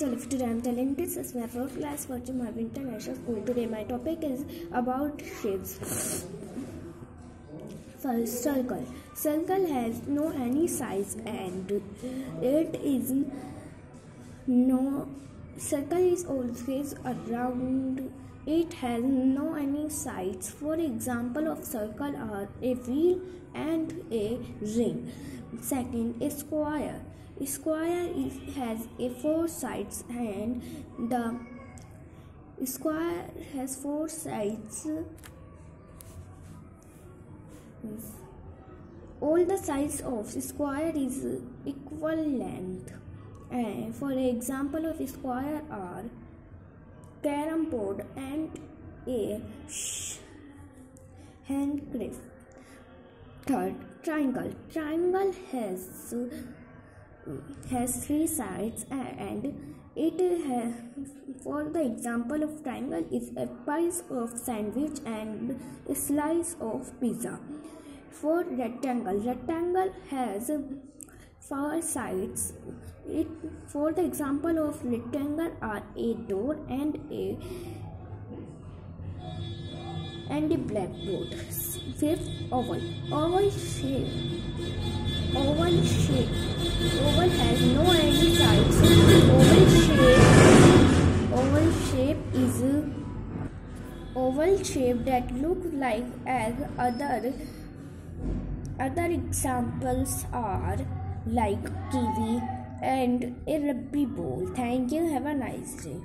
Today I'm talented Tasmiya fourth class for my international school. Today my topic is about shapes. First, circle. Circle has no any size and it is no circle is always around. It has no any sides. For example of circle are a wheel and a ring. Second, a square. A square is, has a four sides and the square has four sides. All the sides of square is equal length. And for example of square are carom board and a handkerchief. Third, triangle. Triangle has has three sides and it has for the example of triangle is a piece of sandwich and a slice of pizza. For rectangle, rectangle has four sides. It for the example of rectangle are a door and a and a blackboard. Fifth, oval. Oval shape. Oval shape. Oval has no any sides. Oval shape. Oval shape is oval shape that look like as other other examples are like kiwi and a rugby ball. Thank you. Have a nice day.